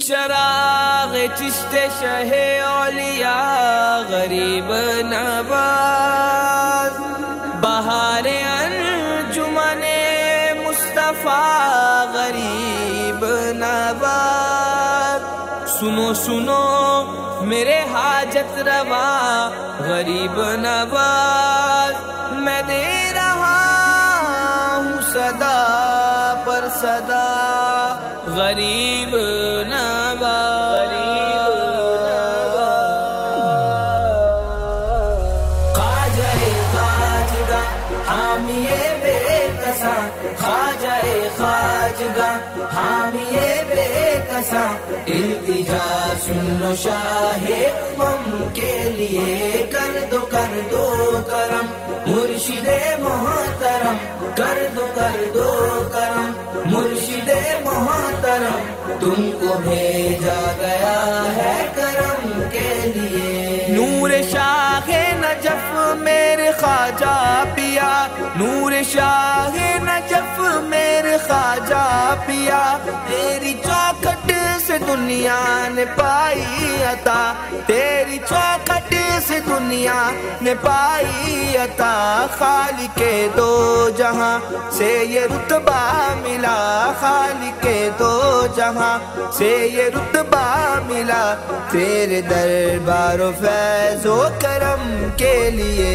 चराग चिश्ते शहे औलिया गरीब नवाज़ बहारे अंजुमने मुस्तफ़ा गरीब नवाज़ सुनो सुनो मेरे हाजत रवा गरीब नवाज़ मैं दे रहा हूँ सदा पर सदा गरीब खाजगा हामिए बेकसा। इल्तिजा सुन लो शाहे मम के लिए। कर दो कर दो करम, मुर्शिदे मोहतरम। कर दो कर दो भेजा गया है करम के लिए। नूर शाह नजफ मेरे खाजा पिया। नूर शाह नजफ मेरे खाजा पिया। तेरी चौखट से दुनिया ने पाई अता। तेरी चौखट से दुनिया ने पाई अता खाली के दो जहाँ से ये रुतबा मिला। खाली के दो जहाँ से ये रुतबा मिला। तेरे दरबार फैजो करम के लिए।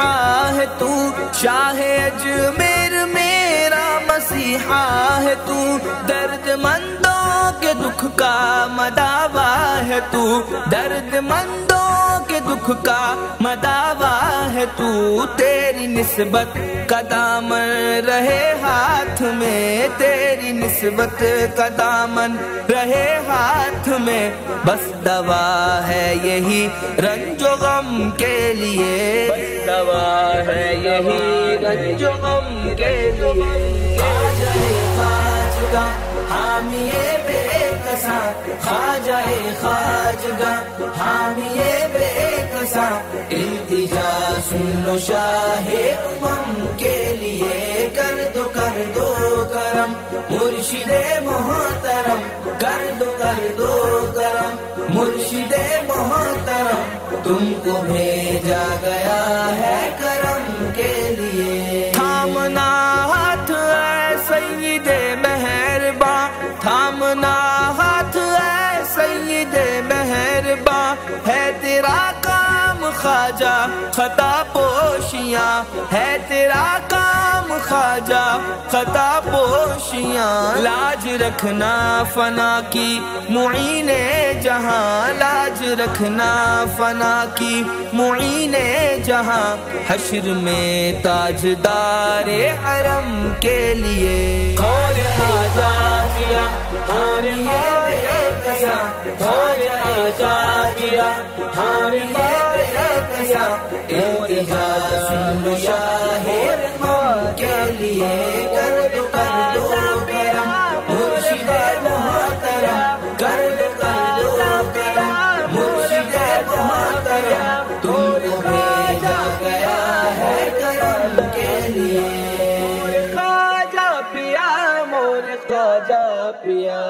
मसीहा है तू शाह अजमेर मेरा मसीहा है तू। दर्द मंदों के दुख का मदावा है तू। दर्द मंदों दुख का मदावा है तू, तेरी निस्बत कदामन रहे हाथ में, तेरी निस्बत कदामन रहे हाथ में। बस दवा है यही रंजो गम के लिए। दवा है यही रंजो गम के लिए। खाजगा हामिए बेकसा खाजाए खाजगा हामिए बेकसा इल्तिजा सुन लो शाहे उमम के लिए कर दो कर दो करम मुर्शिदे मोहतरम कर दो कर दो करम मुर्शिदे मोहतरम तुमको भेजा गया है करम के लिए थामना हाथ है सईदे मेहरबा थामना हाथ है सईदे मेहरबा, है तेरा खाजा खता पोशियाँ है तेरा काम खाजा खता पोशियाँ लाज रखना फना की, मुईने जहाँ, लाज रखना फना की, मुईने जहाँ, हश्र में ताजदार हरम के लिए। कौन आज़ाद किया कौन ये बेकसा कौन आज़ाद किया कौन ये लो शाहिर के लिए कर दो कर दो करम मुर्शिद मोहतरम कर दो कर दो करम मुर्शिद मोहतरम तुमको भेजा गया है करम के लिए खाजा पिया, मोर खाजा पिया।